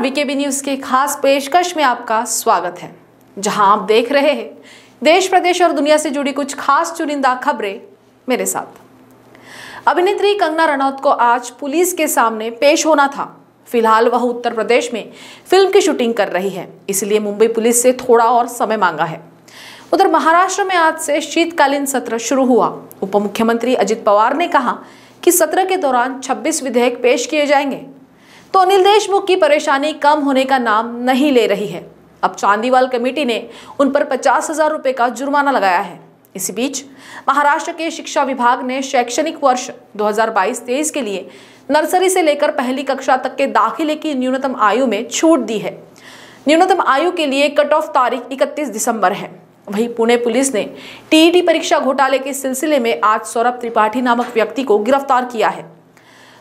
VKB news के खास पेशकश में आपका स्वागत है। जहाँ आप देख रहे हैं, देश, प्रदेश और दुनिया से जुड़ी कुछ खास चुनिंदा खबरें मेरे साथ। अभिनेत्री कंगना रनौत को आज पुलिस के सामने पेश होना था। फ़िलहाल वह उत्तर प्रदेश में फ़िल्म की शूटिंग कर रही है, इसलिए मुंबई पुलिस से थोड़ा और समय मांगा है। उधर महाराष्ट्र में आज से शीतकालीन सत्र शुरू हुआ। उप मुख्यमंत्री अजित पवार ने कहा कि सत्र के दौरान 26 विधेयक पेश किए जाएँगे। तो अनिल देशमुख की परेशानी कम होने का नाम नहीं ले रही है। अब चांदीवाल कमेटी ने उन पर पचास हज़ार रुपए का जुर्माना लगाया है। इसी बीच महाराष्ट्र के शिक्षा विभाग ने शैक्षणिक वर्ष 2022-23 के लिए नर्सरी से लेकर पहली कक्षा तक के दाखिले की न्यूनतम आयु में छूट दी है। न्यूनतम आयु के लिए कट ऑफ़ तारीख 31 दिसंबर है। वहीं पुणे पुलिस ने टीईटी परीक्षा घोटाले के सिलसिले में आज सौरभ त्रिपाठी नामक व्यक्ति को गिरफ़्तार किया है।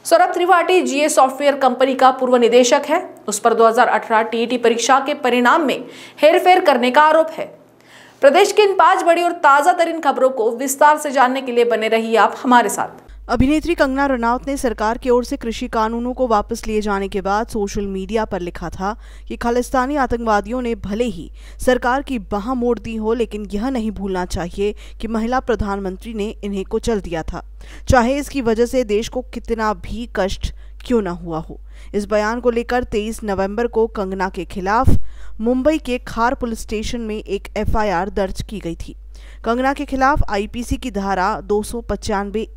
Saurabh Tripathi, GA software company का पूर्व निदेशक है। उस पर 2018 टीईटी परीक्षा के परिणाम में हेरफेर करने का आरोप है। प्रदेश की इन पाँच बड़ी और ताज़ा तरीन खबरों को विस्तार से जानने के लिए बने रहिए आप हमारे साथ। अभिनेत्री कंगना रनौत ने सरकार की ओर से कृषि कानूनों को वापस लिए जाने के बाद सोशल मीडिया पर लिखा था कि खालिस्तानी आतंकवादियों ने भले ही सरकार की बाह मोड़ दी हो, लेकिन यह नहीं भूलना चाहिए कि महिला प्रधानमंत्री ने इन्हें कुचल दिया था। चाहे इसकी वजह से देश को कितना भी कष्ट क्यों ना हुआ हो। इस बयान को लेकर 23 नवंबर को कंगना के खिलाफ मुंबई के खार पुलिस स्टेशन में एक एफआईआर दर्ज की गई थी। कंगना के खिलाफ आईपीसी की धारा दो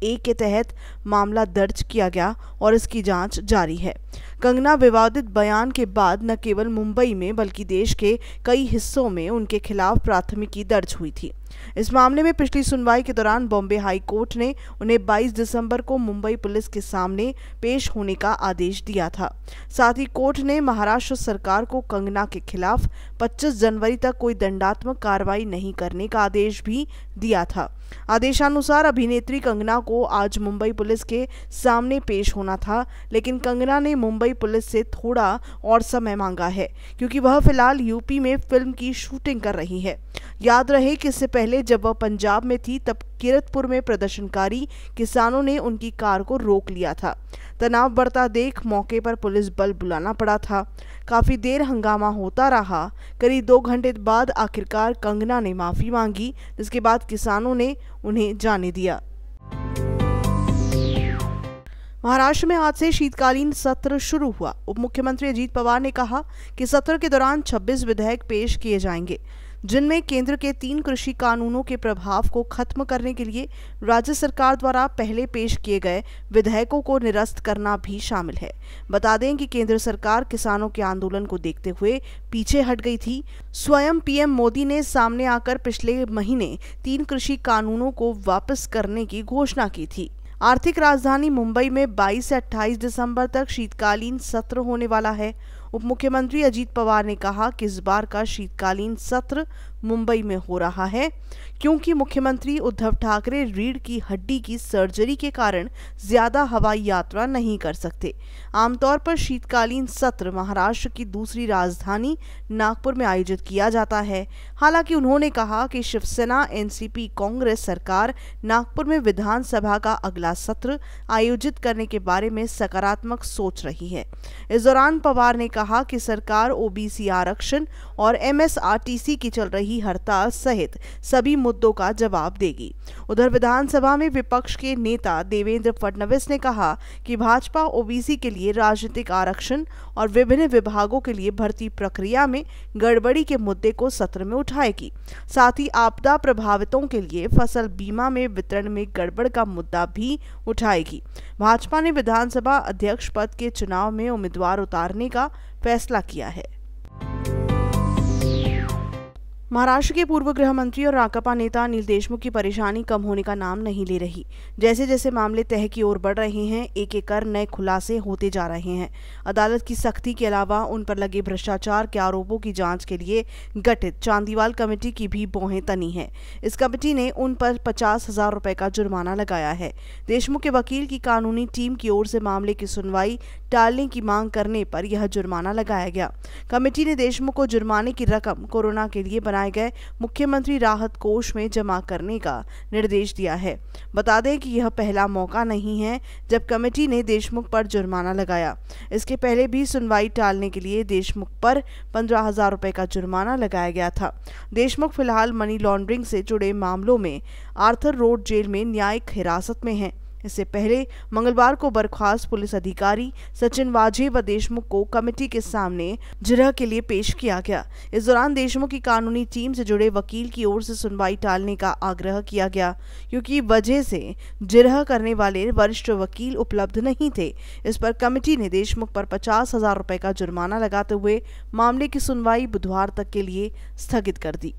ए के तहत मामला दर्ज किया गया और इसकी जाँच जारी है। कंगना विवादित बयान के बाद न केवल मुंबई में, बल्कि देश के कई हिस्सों में उनके खिलाफ प्राथमिकी दर्ज हुई थी। इस मामले में पिछली सुनवाई के दौरान बॉम्बे हाई कोर्ट ने उन्हें 22 दिसंबर को मुंबई पुलिस के सामने पेश होने का आदेश दिया था। साथ ही कोर्ट ने महाराष्ट्र सरकार को कंगना के खिलाफ 25 जनवरी तक कोई दंडात्मक कार्रवाई नहीं करने का आदेश भी दिया था। आदेशानुसार अभिनेत्री कंगना को आज मुंबई पुलिस के सामने पेश होना था, लेकिन कंगना ने मुंबई पुलिस से थोड़ा और समय मांगा है, क्योंकि वह फ़िलहाल यूपी में फ़िल्म की शूटिंग कर रही है। याद रहे कि इससे पहले जब वह पंजाब में थी, तब किरतपुर में प्रदर्शनकारी किसानों ने उनकी कार को रोक लिया था। तनाव बढ़ता देख मौके पर पुलिस बल बुलाना पड़ा था। काफ़ी देर हंगामा होता रहा। करीब दो घंटे बाद आखिरकार कंगना ने माफ़ी मांगी, जिसके बाद किसानों ने उन्हें जाने दिया। महाराष्ट्र में आज से शीतकालीन सत्र शुरू हुआ। उप मुख्यमंत्री अजीत पवार ने कहा कि सत्र के दौरान 26 विधेयक पेश किए जाएँगे। जिनमें केंद्र के तीन कृषि कानूनों के प्रभाव को खत्म करने के लिए राज्य सरकार द्वारा पहले पेश किए गए विधेयकों को निरस्त करना भी शामिल है। बता दें कि केंद्र सरकार किसानों के आंदोलन को देखते हुए पीछे हट गई थी। स्वयं पीएम मोदी ने सामने आकर पिछले महीने तीन कृषि कानूनों को वापस करने की घोषणा की थी। आर्थिक राजधानी मुंबई में 22 से 28 दिसंबर तक शीतकालीन सत्र होने वाला है। उप मुख्यमंत्री अजीत पवार ने कहा कि इस बार का शीतकालीन सत्र मुंबई में हो रहा है। क्योंकि मुख्यमंत्री उद्धव ठाकरे रीढ़ की हड्डी की सर्जरी के कारण ज़्यादा हवाई यात्रा नहीं कर सकते। आमतौर पर शीतकालीन सत्र महाराष्ट्र की दूसरी राजधानी नागपुर में आयोजित किया जाता है। हालाँकि उन्होंने कहा कि शिवसेना, एनसीपी, कांग्रेस सरकार नागपुर में विधानसभा का अगला सत्र आयोजित करने के बारे में सकारात्मक सोच रही है। इस दौरान पवार ने कहा कि सरकार ओबीसी आरक्षण और एमएसआरटीसी की चल रही हड़ताल सहित सभी मुद्दों का जवाब देगी। उधर विधानसभा में विपक्ष के नेता देवेंद्र फडणवीस ने कहा कि भाजपा ओबीसी के लिए राजनीतिक आरक्षण और विभिन्न विभागों के लिए भर्ती प्रक्रिया में गड़बड़ी के मुद्दे को सत्र में उठाएगी। साथ ही आपदा प्रभावितों के लिए फ़सल बीमा में वितरण में गड़बड़ का मुद्दा भी उठाएगी। भाजपा ने विधानसभा अध्यक्ष पद के चुनाव में उम्मीदवार उतारने का फैसला किया है। महाराष्ट्र के पूर्व गृह मंत्री और राकपा नेता अनिल देशमुख की परेशानी कम होने का नाम नहीं ले रही। जैसे जैसे मामले तह की ओर बढ़ रहे हैं, एक एक कर नए खुलासे होते जा रहे हैं। अदालत की सख्ती के अलावा उन पर लगे भ्रष्टाचार के आरोपों की जाँच के लिए गठित चांदीवाल कमेटी की भी बोहें तनी है। इस कमेटी ने उन पर पचास हज़ार रुपए का जुर्माना लगाया है। देशमुख के वकील की कानूनी टीम की ओर से मामले की सुनवाई टालने की मांग करने पर यह जुर्माना लगाया गया। कमेटी ने देशमुख को जुर्माने की रकम कोरोना के लिए बनाए बनाए गए मुख्यमंत्री राहत कोष में जमा करने का निर्देश दिया है। बता दें कि यह पहला मौका नहीं है जब कमेटी ने देशमुख पर जुर्माना लगाया। इसके पहले भी सुनवाई टालने के लिए देशमुख पर पंद्रह हज़ार रुपए का जुर्माना लगाया गया था। देशमुख फ़िलहाल मनी लॉन्ड्रिंग से जुड़े मामलों में आर्थर रोड जेल में न्यायिक हिरासत में हैं। इससे पहले मंगलवार को बर्खास्त पुलिस अधिकारी सचिन वाजे व देशमुख को कमेटी के सामने जिरह के लिए पेश किया गया। इस दौरान देशमुख की कानूनी टीम से जुड़े वकील की ओर से सुनवाई टालने का आग्रह किया गया, क्योंकि वजह से जिरह करने वाले वरिष्ठ वकील उपलब्ध नहीं थे। इस पर कमेटी ने देशमुख पर पचास हज़ार रुपए का जुर्माना लगाते हुए मामले की सुनवाई बुधवार तक के लिए स्थगित कर दी।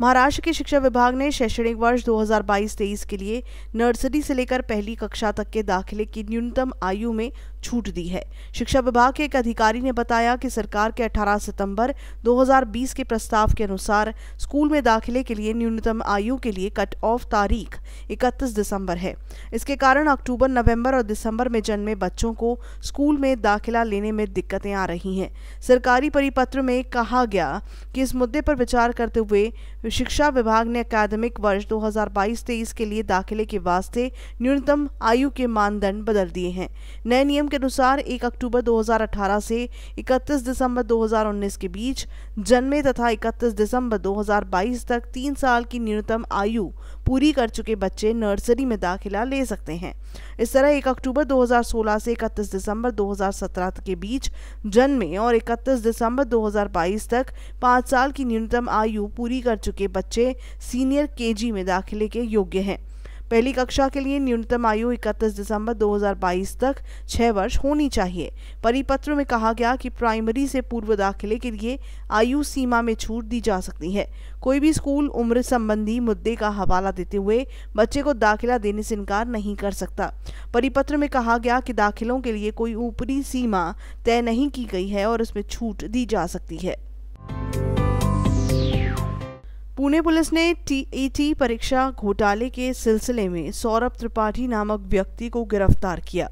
महाराष्ट्र के शिक्षा विभाग ने शैक्षणिक वर्ष 2022-23 के लिए नर्सरी से लेकर पहली कक्षा तक के दाखिले की न्यूनतम आयु में छूट दी है। शिक्षा विभाग के एक अधिकारी ने बताया कि सरकार के 18 सितंबर 2020 के प्रस्ताव के अनुसार स्कूल में दाखिले के लिए न्यूनतम आयु के लिए कट ऑफ़ तारीख 31 दिसंबर है। इसके कारण अक्टूबर, नवंबर और दिसंबर में जन्मे बच्चों को स्कूल में दाखिला लेने में दिक्कतें आ रही हैं। सरकारी परिपत्र में कहा गया कि इस मुद्दे पर विचार करते हुए शिक्षा विभाग ने अकादमिक वर्ष 2022-23 के लिए दाखिले के वास्ते न्यूनतम आयु के मानदंड बदल दिए हैं। नए नियम के अनुसार 1 अक्टूबर 2018 से 31 दिसंबर 2019 के बीच जन्मे तथा 31 दिसंबर 2022 तक तीन साल की न्यूनतम आयु पूरी कर चुके बच्चे नर्सरी में दाखिला ले सकते हैं। इस तरह 1 अक्टूबर 2016 से 31 दिसंबर 2017 के बीच जन्मे और 31 दिसंबर 2022 तक पाँच साल की न्यूनतम आयु पूरी कर चुके बच्चे सीनियर केजी में दाखिले के योग्य हैं। पहली कक्षा के लिए न्यूनतम आयु 31 दिसंबर 2022 तक छह वर्ष होनी चाहिए। परिपत्र में कहा गया कि प्राइमरी से पूर्व दाखिले के लिए आयु सीमा में छूट दी जा सकती है। कोई भी स्कूल उम्र संबंधी मुद्दे का हवाला देते हुए बच्चे को दाखिला देने से इनकार नहीं कर सकता। परिपत्र में कहा गया कि दाखिलों के लिए कोई ऊपरी सीमा तय नहीं की गई है और इसमें छूट दी जा सकती है। पुणे पुलिस ने टीईटी परीक्षा घोटाले के सिलसिले में सौरभ त्रिपाठी नामक व्यक्ति को गिरफ़्तार किया।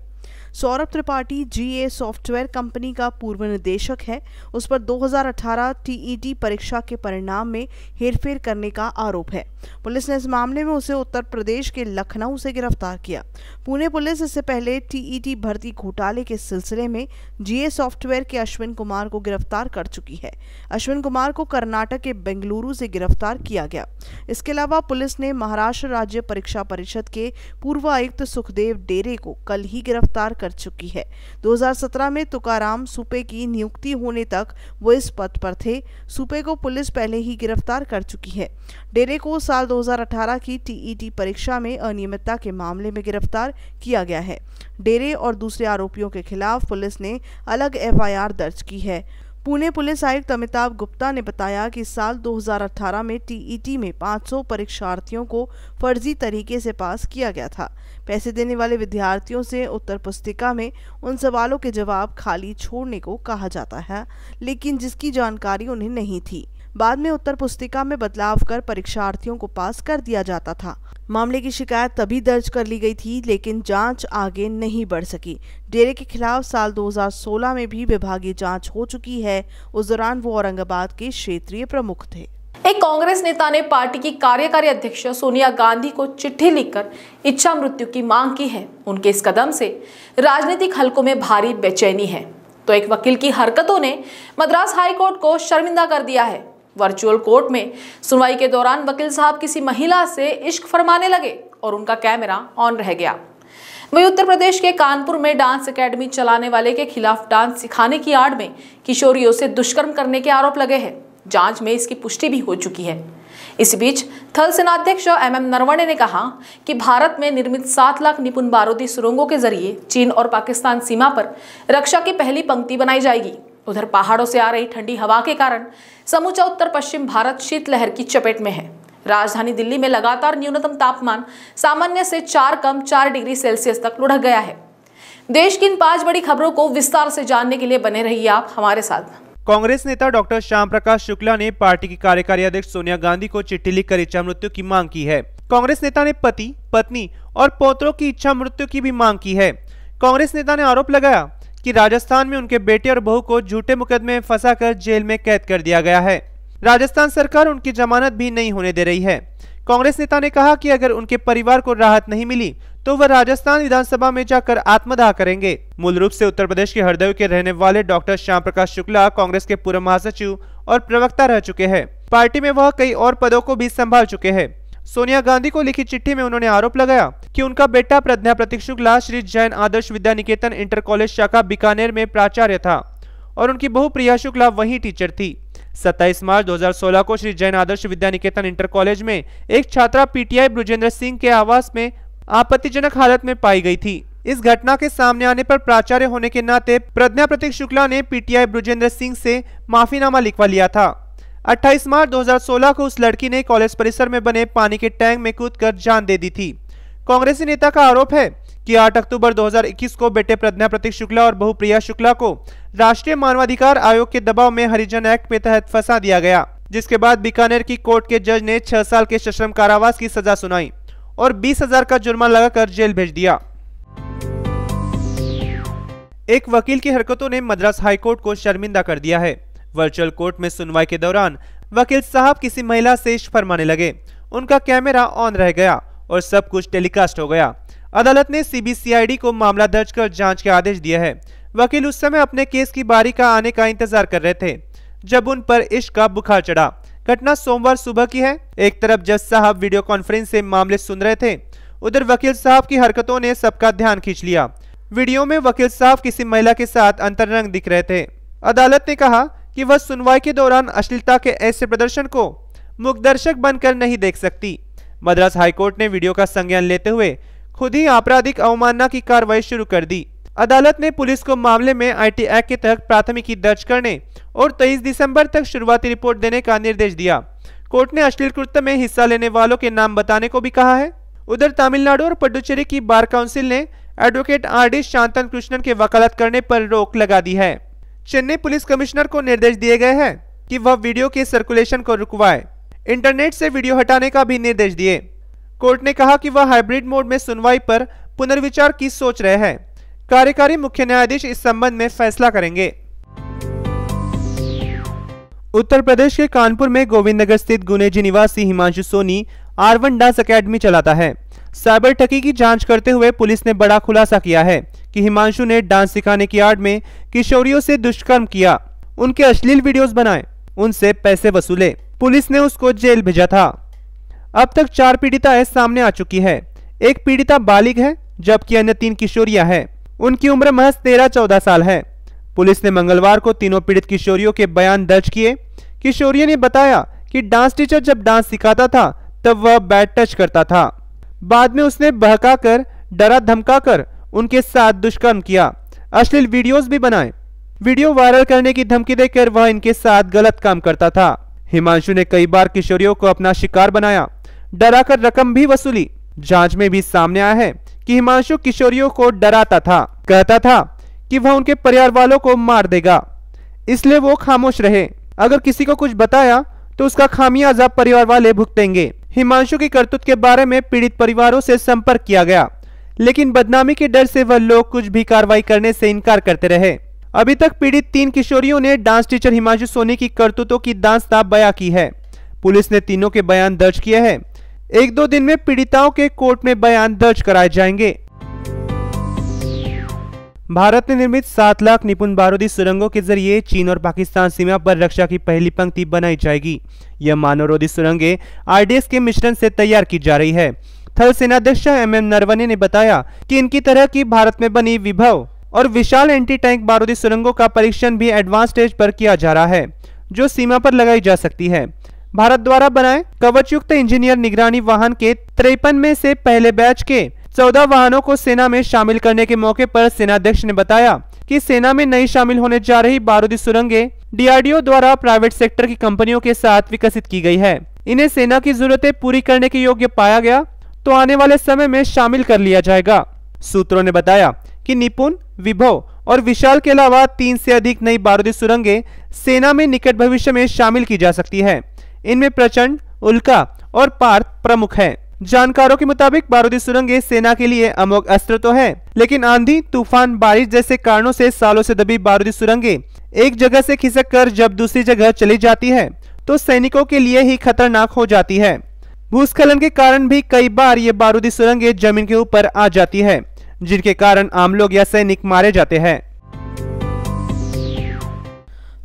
Saurabh Tripathi GA software company का पूर्व निदेशक है। उस पर 2018 टीईटी परीक्षा के परिणाम में हेरफेर करने का आरोप है। पुलिस ने इस मामले में उसे उत्तर प्रदेश के लखनऊ से गिरफ़्तार किया। पुणे पुलिस इससे पहले टीईटी भर्ती घोटाले के सिलसिले में जीए सॉफ्टवेयर के अश्विन कुमार को गिरफ़्तार कर चुकी है। अश्विन कुमार को कर्नाटक के बेंगलुरु से गिरफ़्तार किया गया। इसके अलावा पुलिस ने महाराष्ट्र राज्य परीक्षा परिषद के पूर्व आयुक्त सुखदेव डेरे को कल ही गिरफ़्तार कर चुकी है। 2017 में तुकाराम सुपे की नियुक्ति होने तक वो इस पद पर थे। सुपे को पुलिस पहले ही गिरफ़्तार कर चुकी है। डेरे को साल 2018 की टीईटी परीक्षा में अनियमितता के मामले में गिरफ़्तार किया गया है। डेरे और दूसरे आरोपियों के खिलाफ पुलिस ने अलग एफआईआर दर्ज की है। पुणे पुलिस आयुक्त अमिताभ गुप्ता ने बताया कि साल 2018 में टीईटी में 500 परीक्षार्थियों को फर्जी तरीके से पास किया गया था। पैसे देने वाले विद्यार्थियों से उत्तर पुस्तिका में उन सवालों के जवाब खाली छोड़ने को कहा जाता है, लेकिन जिसकी जानकारी उन्हें नहीं थी। बाद में उत्तर पुस्तिका में बदलाव कर परीक्षार्थियों को पास कर दिया जाता था। मामले की शिकायत तभी दर्ज कर ली गई थी, लेकिन जाँच आगे नहीं बढ़ सकी। डेरे के खिलाफ साल 2016 में भी विभागीय जाँच हो चुकी है। उस दौरान वो औरंगाबाद के क्षेत्रीय प्रमुख थे। एक कांग्रेस नेता ने पार्टी की कार्यकारी अध्यक्ष सोनिया गांधी को चिट्ठी लिखकर इच्छा मृत्यु की मांग की है। उनके इस कदम से राजनीतिक हलकों में भारी बेचैनी है। तो एक वकील की हरकतों ने मद्रास हाईकोर्ट को शर्मिंदा कर दिया है। वर्चुअल कोर्ट में सुनवाई के दौरान वकील साहब किसी महिला से इश्क फरमाने लगे और उनका कैमरा ऑन रह गया। वही उत्तर प्रदेश के कानपुर में डांस एकेडमी चलाने वाले के खिलाफ डांस सिखाने की आड़ में किशोरियों से दुष्कर्म करने के आरोप लगे हैं। जाँच में इसकी पुष्टि भी हो चुकी है। इस बीच थल सेनाध्यक्ष एम एम नरवणे ने कहा कि भारत में निर्मित सात लाख निपुण बारूदी सुरंगों के ज़रिए चीन और पाकिस्तान सीमा पर रक्षा की पहली पंक्ति बनाई जाएगी। उधर पहाड़ों से आ रही ठंडी हवा के कारण समूचा उत्तर पश्चिम भारत शीतलहर की चपेट में है। राजधानी दिल्ली में लगातार न्यूनतम तापमान सामान्य से चार कम चार डिग्री सेल्सियस तक लुढ़क गया है। देश की इन पाँच बड़ी खबरों को विस्तार से जानने के लिए बने रहिए आप हमारे साथ। कांग्रेस नेता डॉक्टर श्याम प्रकाश शुक्ला ने पार्टी की कार्यकारी अध्यक्ष सोनिया गांधी को चिट्ठी लिखकर इच्छा मृत्यु की मांग की है। कांग्रेस नेता ने पति, पत्नी और पोतरों की इच्छा मृत्यु की भी मांग की है। कांग्रेस नेता ने आरोप लगाया कि राजस्थान में उनके बेटे और बहू को झूठे मुकदमे में फंसाकर जेल में कैद कर दिया गया है। राजस्थान सरकार उनकी जमानत भी नहीं होने दे रही है। कांग्रेस नेता ने कहा कि अगर उनके परिवार को राहत नहीं मिली तो वह राजस्थान विधानसभा में जाकर आत्मदाह करेंगे। मूल रूप से उत्तर प्रदेश के हरदय के रहने वाले डॉक्टर श्याम प्रकाश शुक्ला कांग्रेस के पूर्व महासचिव और प्रवक्ता रह चुके हैं। पार्टी में वह कई और पदों को भी संभाल चुके हैं। सोनिया गांधी को लिखी चिट्ठी में उन्होंने आरोप लगाया कि उनका बेटा प्रज्ञा प्रतीक शुक्ला श्री जैन आदर्श विद्या निकेतन इंटर कॉलेज शाखा बीकानेर में प्राचार्य था और उनकी बहु प्रिया शुक्ला वही टीचर थी। 27 मार्च 2016 को श्री जैन आदर्श विद्या निकेतन इंटर कॉलेज में एक छात्रा पीटीआई ब्रजेंद्र सिंह के आवास में आपत्तिजनक हालत में पाई गई थी। इस घटना के सामने आने पर प्राचार्य होने के नाते प्रज्ञा प्रतीक शुक्ला ने पीटीआई ब्रजेंद्र सिंह से माफीनामा लिखवा लिया था। 28 मार्च 2016 को उस लड़की ने कॉलेज परिसर में बने पानी के टैंक में कूदकर जान दे दी थी। कांग्रेसी नेता का आरोप है कि 8 अक्टूबर 2021 को बेटे प्रज्ञा प्रतीक शुक्ला और बहु प्रिया शुक्ला को राष्ट्रीय मानवाधिकार आयोग के दबाव में हरिजन एक्ट में तहत फंसा दिया गया, जिसके बाद बीकानेर की कोर्ट के जज ने छह साल के सश्रम कारावास की सजा सुनाई और बीस हज़ार का जुर्माना लगाकर जेल भेज दिया। एक वकील की हरकतों ने मद्रास हाईकोर्ट को शर्मिंदा कर दिया है। वर्चुअल कोर्ट में सुनवाई के दौरान वकील साहब किसी महिला से फरमाने लगे। उनका कैमरा ऑन रह गया और सब कुछ टेलीकास्ट हो गया। अदालत ने सीबीसीआईडी को मामला दर्ज कर जाँच के आदेश दिए हैं। वकील उस समय अपने केस की बारी का आने का इंतज़ार कर रहे थे, जब उन पर इश्क का बुखार चढ़ा। घटना सोमवार सुबह की है। एक तरफ़ जज साहब वीडियो कॉन्फ्रेंस से मामले सुन रहे थे, उधर वकील साहब की हरकतों ने सबका ध्यान खींच लिया। वीडियो में वकील साहब किसी महिला के साथ अंतरंग दिख रहे थे। अदालत ने कहा कि वह सुनवाई के दौरान अश्लीलता के ऐसे प्रदर्शन को मुखदर्शक बनकर नहीं देख सकती। मद्रास हाईकोर्ट ने वीडियो का संज्ञान लेते हुए खुद ही आपराधिक अवमानना की कार्रवाई शुरू कर दी। अदालत ने पुलिस को मामले में आईटी एक्ट के तहत प्राथमिकी दर्ज करने और 23 दिसंबर तक शुरुआती रिपोर्ट देने का निर्देश दिया। कोर्ट ने अश्लील कृत्य में हिस्सा लेने वालों के नाम बताने को भी कहा है। उधर तमिलनाडु और पुडुचेरी की बार काउंसिल ने advocate R D Shantan Krishnan के वकालत करने पर रोक लगा दी है। चेन्नई पुलिस कमिश्नर को निर्देश दिए गए हैं कि वह वीडियो के सर्कुलेशन को रुकवाए। इंटरनेट से वीडियो हटाने का भी निर्देश दिए। कोर्ट ने कहा कि वह हाइब्रिड मोड में सुनवाई पर पुनर्विचार की सोच रहे हैं। कार्यकारी मुख्य न्यायाधीश इस संबंध में फैसला करेंगे। उत्तर प्रदेश के कानपुर में गोविंद नगर स्थित गुनेजी निवासी Himanshu Soni R one dance academy चलाता है। साइबर ठगी की जाँच करते हुए पुलिस ने बड़ा खुलासा किया है कि हिमांशु ने डांस सिखाने की आड़ में किशोरियों से दुष्कर्म किया। उनके अश्लील वीडियोस बनाए, उनसे पैसे वसूले। पुलिस ने उसको जेल भेजा था। अब तक चार पीड़िताएँ सामने आ चुकी है। एक पीड़िता बालिग है, जबकि अन्य तीन किशोरियाँ हैं। उनकी उम्र महज तेरह चौदह साल है। पुलिस ने मंगलवार को तीनों पीड़ित किशोरियों के बयान दर्ज किए। किशोरियों ने बताया कि डांस टीचर जब डांस सिखाता था, तब वह बैड टच करता था। बाद में उसने बहकाकर, डरा धमकाकर उनके साथ दुष्कर्म किया। अश्लील वीडियोस भी बनाए। वीडियो वायरल करने की धमकी देकर वह इनके साथ गलत काम करता था। हिमांशु ने कई बार किशोरियों को अपना शिकार बनाया। डराकर रकम भी वसूली। जाँच में भी सामने आया है कि हिमांशु किशोरियों को डराता था। कहता था कि वह उनके परिवार वालों को मार देगा। इसलिए वो खामोश रहे। अगर किसी को कुछ बताया तो उसका खामियाजा परिवार वाले भुगतेंगे। हिमांशु की करतूत के बारे में पीड़ित परिवारों से संपर्क किया गया। लेकिन बदनामी के डर से वह लोग कुछ भी कार्रवाई करने से इनकार करते रहे। अभी तक पीड़ित तीन किशोरियों ने डांस टीचर हिमांशु सोनी की करतूतों की दास्ता बया की है। पुलिस ने तीनों के बयान दर्ज किए हैं। एक दो दिन में पीड़िताओं के कोर्ट में बयान दर्ज कराए जाएँगे। भारत ने निर्मित सात लाख निपुण बारूदी सुरंगों के ज़रिए चीन और पाकिस्तान सीमा पर रक्षा की पहली पंक्ति बनाई जाएगी। यह मानवरोधी सुरंगें आरडीएस के मिश्रण से तैयार की जा रही है। थल सेनाध्यक्ष एम एम नरवने ने बताया कि इनकी तरह की भारत में बनी विभव और विशाल एंटी टैंक बारूदी सुरंगों का परीक्षण भी एडवांस स्टेज पर किया जा रहा है, जो सीमा पर लगाई जा सकती है। भारत द्वारा बनाए कवच युक्त इंजीनियर निगरानी वाहन के तिरपन में से पहले बैच के चौदह वाहनों को सेना में शामिल करने के मौके पर सेनाध्यक्ष ने बताया कि सेना में नई शामिल होने जा रही बारूदी सुरंगे डीआरडीओ द्वारा प्राइवेट सेक्टर की कंपनियों के साथ विकसित की गई है। इन्हें सेना की जरूरतें पूरी करने के योग्य पाया गया तो आने वाले समय में शामिल कर लिया जाएगा। सूत्रों ने बताया कि निपुण, विभव और विशाल के अलावा तीन से अधिक नई बारूदी सुरंगे सेना में निकट भविष्य में शामिल की जा सकती है। इनमें प्रचंड, उल्का और पार्थ प्रमुख है। जानकारों के मुताबिक बारूदी सुरंगें सेना के लिए अमोघ अस्त्र तो है, लेकिन आंधी, तूफ़ान, बारिश जैसे कारणों से सालों से दबी बारूदी सुरंगें एक जगह से खिसक कर जब दूसरी जगह चली जाती है तो सैनिकों के लिए ही खतरनाक हो जाती है। भूस्खलन के कारण भी कई बार ये बारूदी सुरंगें ज़मीन के ऊपर आ जाती है, जिनके कारण आम लोग या सैनिक मारे जाते हैं।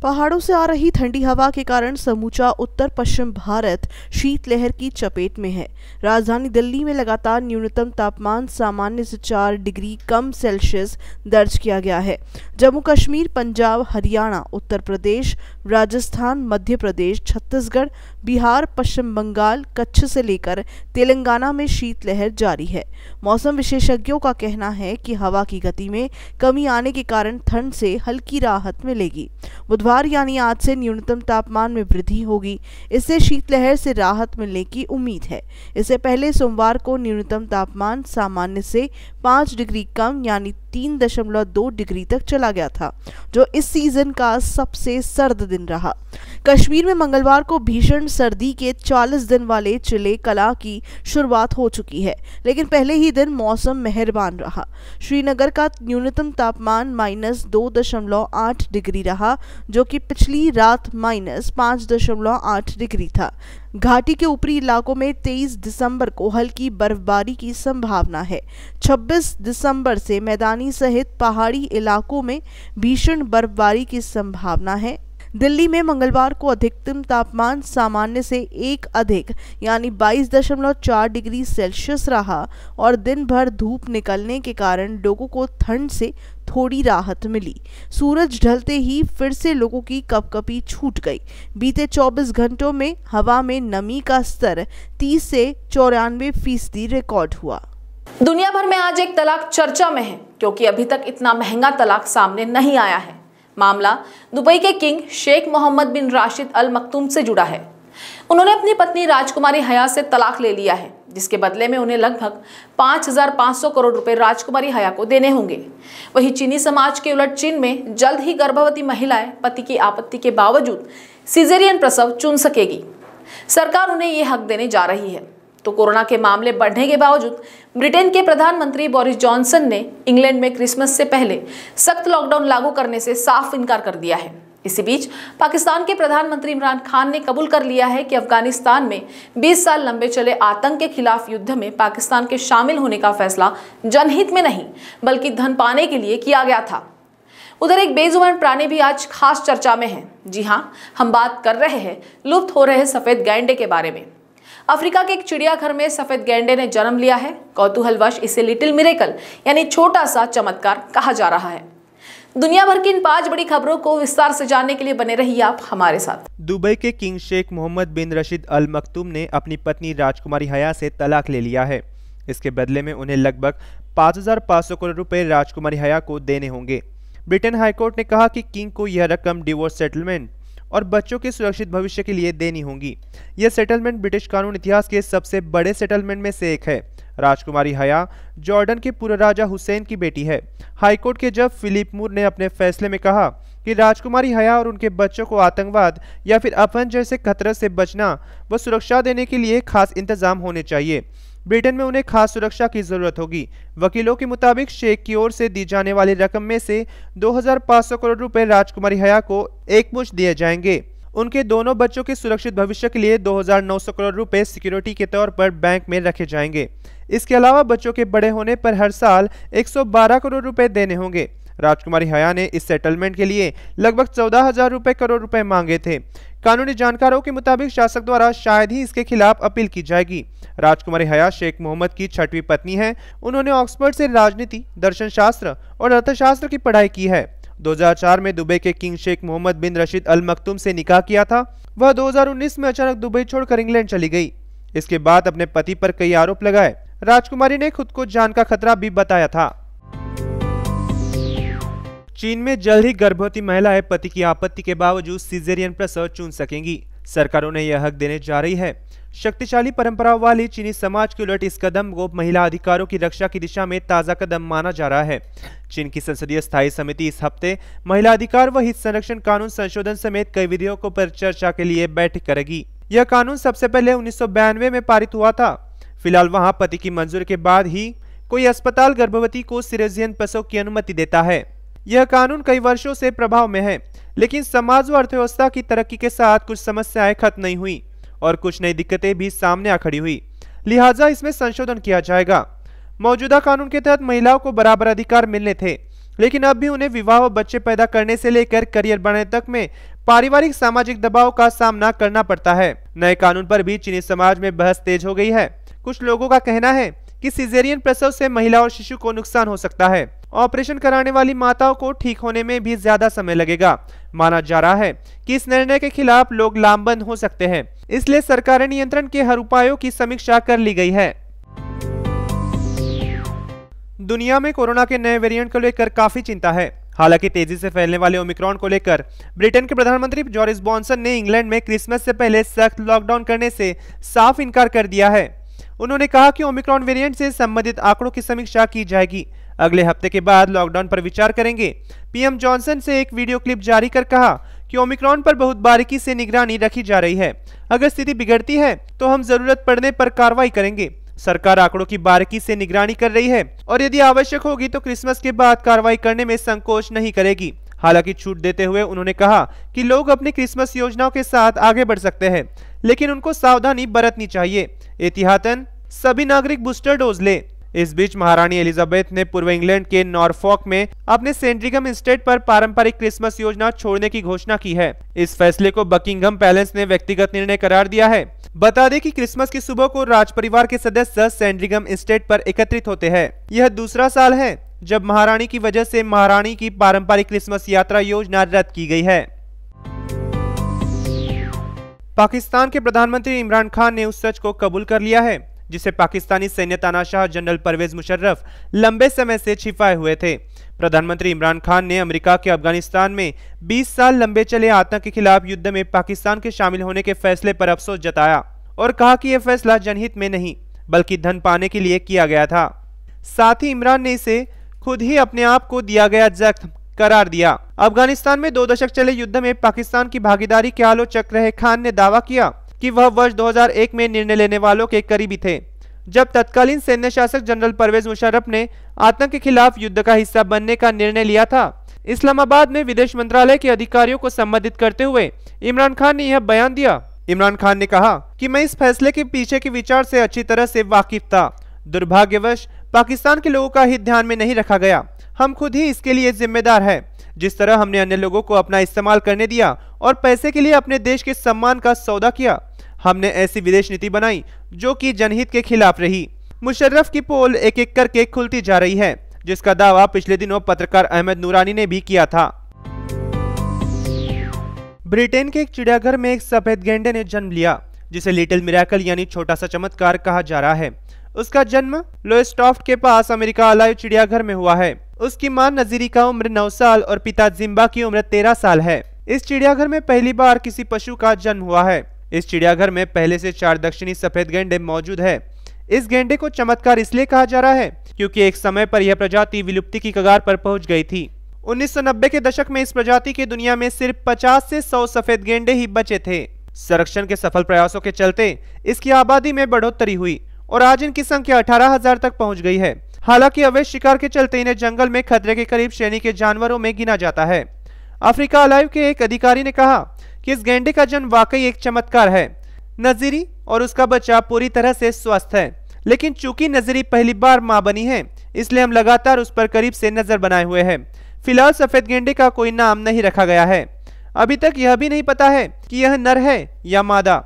पहाड़ों से आ रही ठंडी हवा के कारण समूचा उत्तर पश्चिम भारत शीतलहर की चपेट में है। राजधानी दिल्ली में लगातार न्यूनतम तापमान सामान्य से चार डिग्री कम सेल्सियस दर्ज किया गया है। जम्मू कश्मीर, पंजाब, हरियाणा, उत्तर प्रदेश, राजस्थान, मध्य प्रदेश, छत्तीसगढ़ बिहार, पश्चिम बंगाल, कच्छ से लेकर तेलंगाना में शीतलहर जारी है। मौसम विशेषज्ञों का कहना है कि हवा की गति में कमी आने के कारण ठंड से हल्की राहत मिलेगी। बुधवार यानी आज से न्यूनतम तापमान में वृद्धि होगी। इससे शीतलहर से राहत मिलने की उम्मीद है। इससे पहले सोमवार को न्यूनतम तापमान सामान्य से पाँच डिग्री कम यानी तीन दशमलव दो डिग्री तक चला गया था, जो इस सीज़न का सबसे सर्द दिन रहा। कश्मीर में मंगलवार को भीषण सर्दी के 40 दिन वाले चिले कला की शुरुआत हो चुकी है, लेकिन पहले ही दिन मौसम मेहरबान रहा। श्रीनगर का न्यूनतम तापमान माइनस दो दशमलव आठ डिग्री रहा, जो कि पिछली रात माइनस पाँच दशमलव आठ डिग्री था। घाटी के ऊपरी इलाकों में 23 दिसंबर को हल्की बर्फबारी की संभावना है। 26 दिसंबर से मैदानी सहित पहाड़ी इलाकों में भीषण बर्फबारी की संभावना है। दिल्ली में मंगलवार को अधिकतम तापमान सामान्य से एक अधिक, यानी 22.4 डिग्री सेल्सियस रहा और दिन भर धूप निकलने के कारण लोगों को ठंड से थोड़ी राहत मिली। सूरज ढलते ही फिर से लोगों की कपकपी छूट गई। बीते 24 घंटों में हवा में नमी का स्तर 30 से चौरानवे फ़ीसदी रिकॉर्ड हुआ। दुनिया भर में आज एक तलाक चर्चा में है, क्योंकि अभी तक इतना महँगा तलाक सामने नहीं आया है। मामला दुबई के king Sheikh Mohammed bin Rashid Al Maktoum से जुड़ा है। उन्होंने अपनी पत्नी राजकुमारी हया से तलाक ले लिया है। जिसके बदले में उन्हें लगभग 5,500 करोड़ रुपए राजकुमारी हया को देने होंगे। वहीं चीनी समाज के उलट चीन में जल्द ही गर्भवती महिलाएँ पति की आपत्ति के बावजूद सिजेरियन प्रसव चुन सकेगी। सरकार उन्हें ये हक देने जा रही है। तो कोरोना के मामले बढ़ने के बावजूद ब्रिटेन के प्रधानमंत्री बोरिस जॉनसन ने इंग्लैंड में क्रिसमस से पहले सख्त लॉकडाउन लागू करने से साफ़ इनकार कर दिया है। इसी बीच पाकिस्तान के प्रधानमंत्री इमरान खान ने कबूल कर लिया है कि अफ़गानिस्तान में 20 साल लंबे चले आतंक के खिलाफ युद्ध में पाकिस्तान के शामिल होने का फैसला जनहित में नहीं, बल्कि धन पाने के लिए किया गया था। उधर एक बेजुबान प्राणी भी आज खास चर्चा में है। जी हाँ हम बात कर रहे हैं लुप्त हो रहे सफ़ेद गैंडे के बारे में। अफ्रीका के एक चिड़ियाघर में सफ़ेद गैंडे ने जन्म लिया है। कौतूहलवश इसे लिटिल मिरेकल, यानी छोटा सा चमत्कार कहा जा रहा है। दुनिया भर की इन पाँच बड़ी खबरों को विस्तार से जानने के लिए बने रहिए आप हमारे साथ। दुबई के king Sheikh Mohammed bin Rashid Al Maktoum ने अपनी पत्नी राजकुमारी हया से तलाक ले लिया है। इसके बदले में उन्हें लगभग 5,500 करोड़ रुपए राजकुमारी हया को देने होंगे। ब्रिटेन हाईकोर्ट ने कहा कि किंग को यह रकम डिवोर्स सेटलमेंट और बच्चों के सुरक्षित भविष्य के लिए देनी होंगी। यह सेटलमेंट ब्रिटिश कानून इतिहास के सबसे बड़े सेटलमेंट में से एक है। राजकुमारी हया, जॉर्डन के पूर्व राजा हुसैन की बेटी है। हाईकोर्ट के जज फिलिप मूर ने अपने फैसले में कहा कि राजकुमारी हया और उनके बच्चों को आतंकवाद या फिर अपहरण जैसे खतरे से बचना व सुरक्षा देने के लिए खास इंतज़ाम होने चाहिए। ब्रिटेन में उन्हें खास सुरक्षा की ज़रूरत होगी। वकीलों के मुताबिक शेख की ओर से दी जाने वाली रकम में से 2,500 करोड़ रुपए राजकुमारी हया को एक मुश्त दिए जाएँगे। उनके दोनों बच्चों के सुरक्षित भविष्य के लिए 2,900 करोड़ रुपए सिक्योरिटी के तौर पर बैंक में रखे जाएँगे। इसके अलावा बच्चों के बड़े होने पर हर साल 112 करोड़ रुपए देने होंगे। राजकुमारी हया ने इस सेटलमेंट के लिए लगभग चौदह हज़ार रुपए, करोड़ रुपए मांगे थे। कानूनी जानकारों के मुताबिक शासक द्वारा शायद ही इसके खिलाफ अपील की जाएगी। राजकुमारी हया शेख मोहम्मद की छठवीं पत्नी है। उन्होंने ऑक्सफोर्ड से राजनीति, दर्शन शास्त्र और अर्थशास्त्र की पढ़ाई की है। 2004 में दुबई के king Sheikh Mohammed bin Rashid Al Maktoum से निकाह किया था। वह 2019 में अचानक दुबई छोड़कर इंग्लैंड चली गई। इसके बाद अपने पति पर कई आरोप लगाए। राजकुमारी ने खुद को जान का खतरा भी बताया था। चीन में जल्द ही गर्भवती महिलाएँ पति की आपत्ति के बावजूद सीजेरियन प्रसव चुन सकेंगी। सरकार उन्हें यह हक देने जा रही है। शक्तिशाली परंपरा वाली चीनी समाज के उलट इस कदम को महिला अधिकारों की रक्षा की दिशा में ताज़ा कदम माना जा रहा है। चीन की संसदीय स्थायी समिति इस हफ़्ते महिला अधिकार व हित संरक्षण कानून संशोधन समेत कई विधेयकों पर चर्चा के लिए बैठक करेगी। यह कानून सबसे पहले उन्नीस में पारित हुआ था। फ़िलहाल वहाँ पति की मंजूरी के बाद ही कोई अस्पताल गर्भवती को सिरेजियन प्रसव की अनुमति देता है। यह कानून कई वर्षों से प्रभाव में है, लेकिन समाज व अर्थव्यवस्था की तरक्की के साथ कुछ समस्याएँ खत्म नहीं हुई और कुछ नई दिक्कतें भी सामने आ खड़ी हुई। लिहाजा इसमें संशोधन किया जाएगा। मौजूदा कानून के तहत महिलाओं को बराबर अधिकार मिलने थे, लेकिन अब भी उन्हें विवाह व बच्चे पैदा करने से लेकर करियर बनाने तक में पारिवारिक सामाजिक दबाव का सामना करना पड़ता है। नए कानून पर भी चीनी समाज में बहस तेज हो गई है। कुछ लोगों का कहना है कि सिजेरियन प्रसव से महिला और शिशु को नुकसान हो सकता है। ऑपरेशन कराने वाली माताओं को ठीक होने में भी ज़्यादा समय लगेगा। माना जा रहा है कि इस निर्णय के खिलाफ लोग लामबंद हो सकते हैं। इसलिए सरकारी नियंत्रण के हर उपायों की समीक्षा कर ली गई है। दुनिया में कोरोना के नए वेरिएंट को लेकर काफ़ी चिंता है। हालाँकि तेज़ी से फैलने वाले ओमिक्रॉन को लेकर ब्रिटेन के प्रधानमंत्री जॉरिस बॉन्सन ने इंग्लैंड में क्रिसमस से पहले सख्त लॉकडाउन करने से साफ़ इनकार कर दिया है। उन्होंने कहा कि ओमिक्रॉन वेरिएंट से संबंधित आंकड़ों की समीक्षा की जाएगी। अगले हफ़्ते के बाद लॉकडाउन पर विचार करेंगे। पीएम जॉनसन से एक वीडियो क्लिप जारी कर कहा कि ओमिक्रॉन पर बहुत बारीकी से निगरानी रखी जा रही है। अगर स्थिति बिगड़ती है तो हम ज़रूरत पड़ने पर कार्रवाई करेंगे। सरकार आंकड़ों की बारीकी से निगरानी कर रही है और यदि आवश्यक होगी तो क्रिसमस के बाद कार्रवाई करने में संकोच नहीं करेगी। हालाँकि छूट देते हुए उन्होंने कहा कि लोग अपनी क्रिसमस योजनाओं के साथ आगे बढ़ सकते हैं, लेकिन उनको सावधानी बरतनी चाहिए। एहतियातन, सभी नागरिक बूस्टर डोज ले। इस बीच महारानी एलिजाबेथ ने पूर्व इंग्लैंड के नॉरफॉक में अपने सेंट्रिगम स्टेट पर पारंपरिक क्रिसमस योजना छोड़ने की घोषणा की है। इस फैसले को बकिंगम पैलेस ने व्यक्तिगत निर्णय करार दिया है। बता दें कि क्रिसमस की सुबह को राज परिवार के सदस्य सेंट्रिगम स्टेट पर एकत्रित होते हैं। यह दूसरा साल है, जब महारानी की वजह से महारानी की पारंपरिक क्रिसमस यात्रा योजना रद्द की गई है। पाकिस्तान के प्रधानमंत्री इमरान खान ने उस सच को कबूल कर लिया है। जिसे पाकिस्तानी सैन्य तानाशाह जनरल परवेज मुशर्रफ लंबे समय से छिपाए हुए थे। प्रधानमंत्री इमरान खान ने अमेरिका के अफ़गानिस्तान में 20 साल लंबे चले आतंक के खिलाफ युद्ध में पाकिस्तान के शामिल होने के फैसले पर अफसोस जताया और कहा कि यह फैसला जनहित में नहीं, बल्कि धन पाने के लिए किया गया था। साथ ही इमरान ने इसे खुद ही अपने आप को दिया गया जख्म करार दिया। अफ़गानिस्तान में दो दशक चले युद्ध में पाकिस्तान की भागीदारी के आलोचक रहे खान ने दावा किया कि वह वर्ष 2001 में निर्णय लेने वालों के करीबी थे। जब तत्कालीन सैन्य शासक जनरल परवेज मुशर्रफ ने आतंक के खिलाफ युद्ध का हिस्सा बनने का निर्णय लिया था, इस्लामाबाद में विदेश मंत्रालय के अधिकारियों को संबोधित करते हुए इमरान खान ने यह बयान दिया। इमरान खान ने कहा कि मैं इस फैसले के पीछे के विचार से अच्छी तरह से वाकिफ था। दुर्भाग्यवश, पाकिस्तान के लोगों का हित ध्यान में नहीं रखा गया। हम खुद ही इसके लिए जिम्मेदार है। जिस तरह हमने अन्य लोगों को अपना इस्तेमाल करने दिया और पैसे के लिए अपने देश के सम्मान का सौदा किया हमने ऐसी विदेश नीति बनाई, जो कि जनहित के खिलाफ रही। मुशर्रफ की पोल एक एक करके खुलती जा रही है, जिसका दावा पिछले दिनों पत्रकार अहमद नूरानी ने भी किया था। ब्रिटेन के एक चिड़ियाघर में एक सफ़ेद गेंडे ने जन्म लिया, जिसे लिटिल मिराकल यानी छोटा सा चमत्कार कहा जा रहा है। उसका जन्म लोएस्टॉफ्ट के पास अमेरिका अलाइव चिड़ियाघर में हुआ है। उसकी माँ नजीरी का उम्र नौ साल और पिता जिम्बा की उम्र तेरह साल है। इस चिड़ियाघर में पहली बार किसी पशु का जन्म हुआ है। इस चिड़ियाघर में पहले से चार दक्षिणी सफ़ेद गेंडे मौजूद है। इस गेंडे को चमत्कार इसलिए कहा जा रहा है क्योंकि एक समय पर यह प्रजाति विलुप्ति की कगार पर पहुँच गई थी। 1990 के दशक में इस प्रजाति की दुनिया में सिर्फ़ 50 से 100 सफ़ेद गेंडे ही बचे थे। संरक्षण के सफल प्रयासों के चलते इसकी आबादी में बढ़ोतरी हुई और आज इनकी संख्या अठारह हज़ार तक पहुँच गई है। हालाँकि अवैध शिकार के चलते इन्हें जंगल में खतरे के करीब श्रेणी के जानवरों में गिना जाता है। अफ्रीका अलाइव के एक अधिकारी ने कहा कि इस गेंडे का जन्म वाकई एक चमत्कार है। नजीरी और उसका बच्चा पूरी तरह से स्वस्थ है, लेकिन चूँकि नजरी पहली बार माँ बनी है, इसलिए हम लगातार उस पर करीब से नज़र बनाए हुए हैं। फ़िलहाल सफ़ेद गेंडे का कोई नाम नहीं रखा गया है। अभी तक यह भी नहीं पता है कि यह नर है या मादा।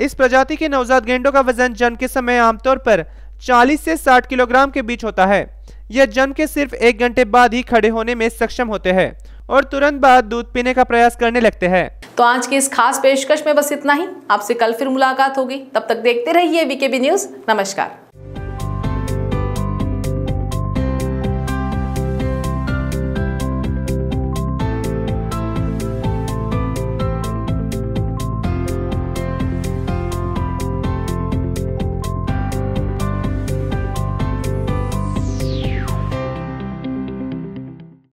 इस प्रजाति के नवजात गेंडों का वज़न जन्म के समय आमतौर पर 40 से 60 किलोग्राम के बीच होता है। यह जन्म के सिर्फ़ एक घंटे बाद ही खड़े होने में सक्षम होते हैं। और तुरंत बाद दूध पीने का प्रयास करने लगते हैं। तो आज की इस खास पेशकश में बस इतना ही। आपसे कल फिर मुलाकात होगी। तब तक देखते रहिए वीकेबी न्यूज़ नमस्कार।